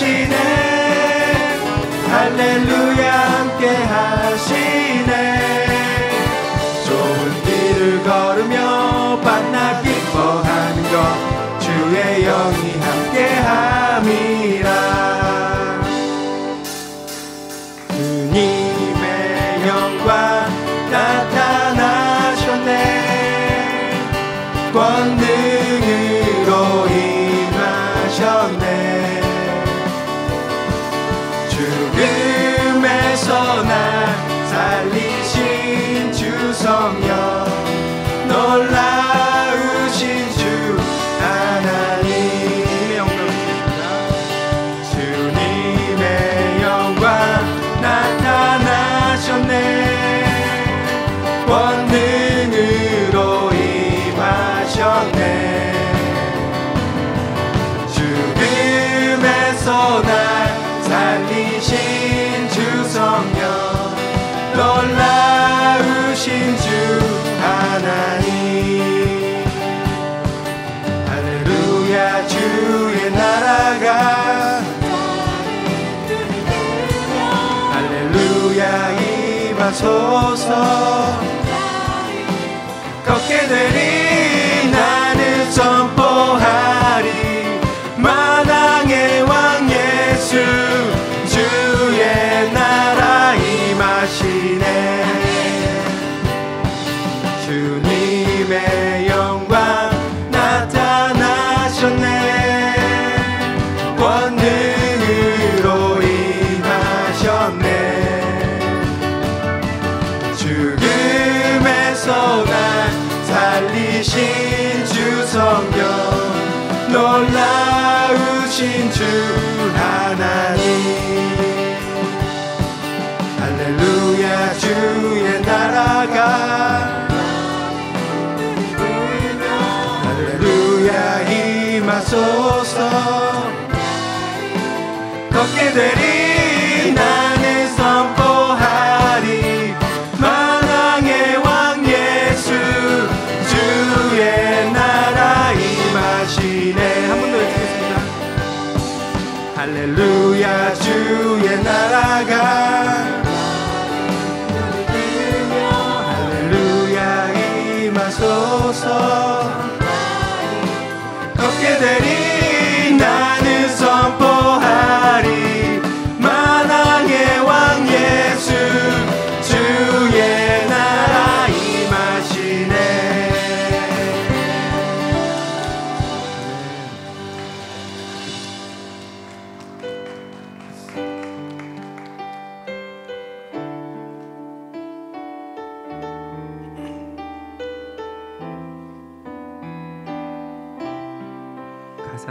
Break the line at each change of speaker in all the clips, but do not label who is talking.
하시네 할렐루야. that leads you some. 하소서 걷게 되리. 나는 선포하리. 만왕의 왕 예수 주의 나라 임하시네. 주님의 영광 나타나셨네. 권능 주옵소서 걷게 되리 나는 선포하리. 만왕의 왕 예수 주의 나라 임하시네. 한 번 더 외치겠습니다. 할렐루야 주의 나라가 ready.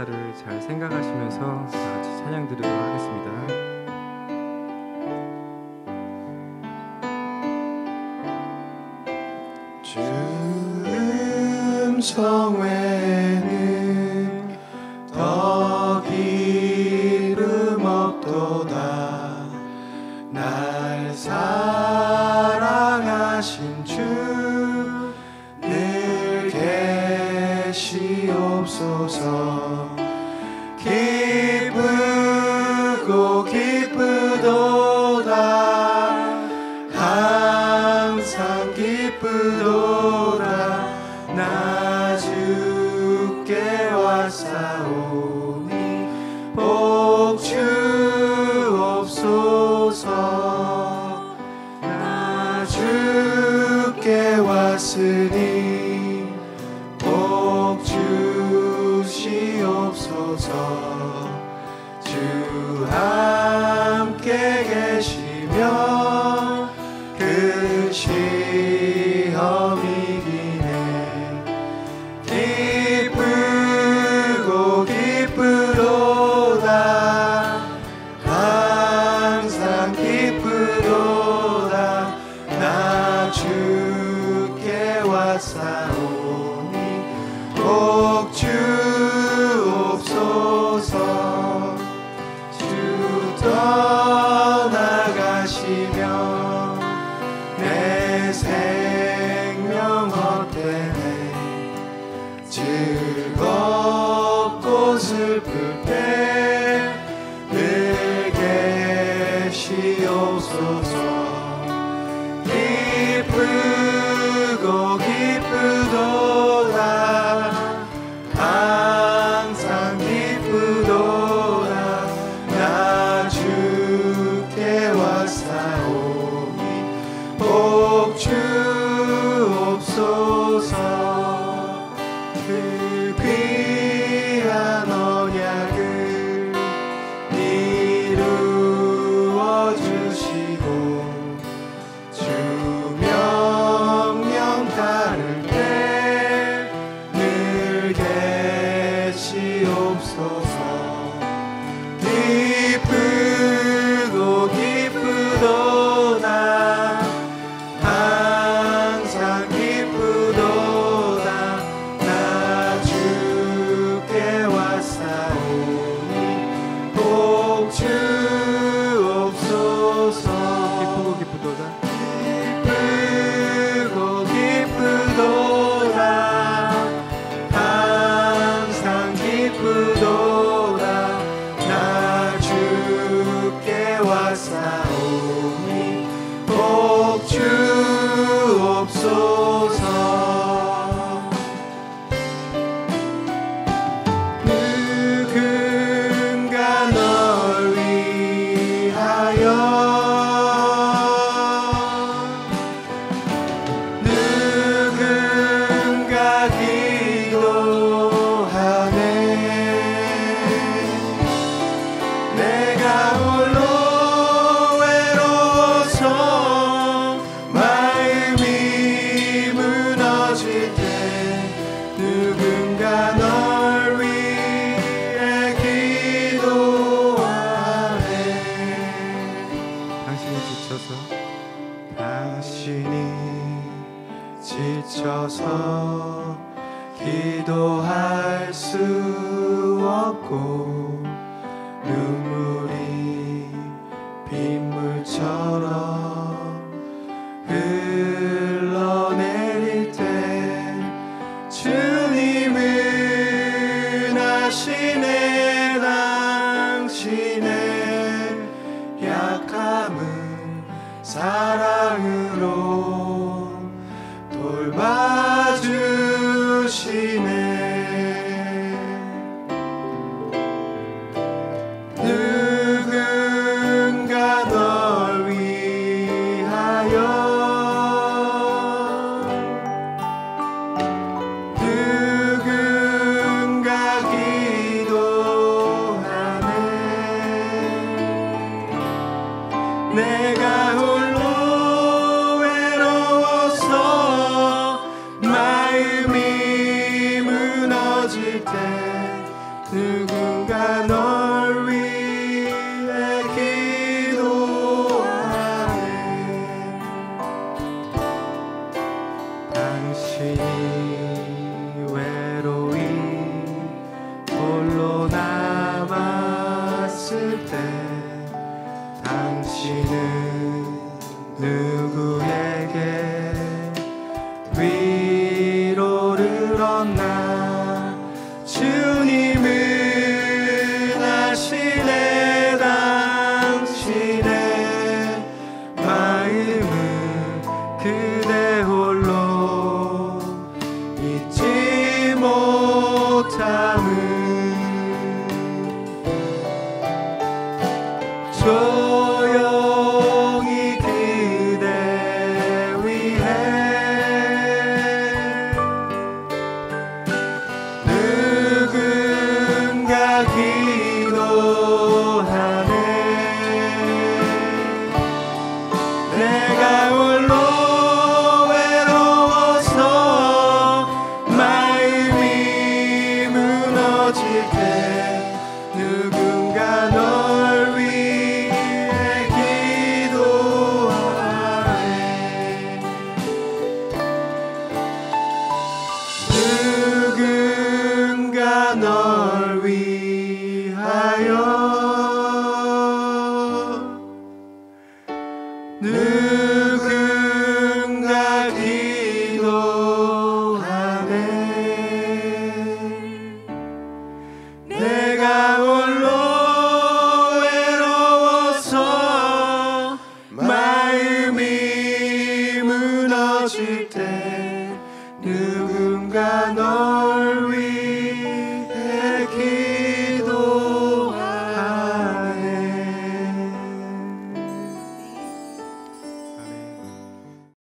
가사를 잘 생각하시면서 같이 찬양 드리도록 하겠습니다.
주음 성회는 keep it side. true. 주옵소서
당신이 지쳐서
기도할 수 없고 눈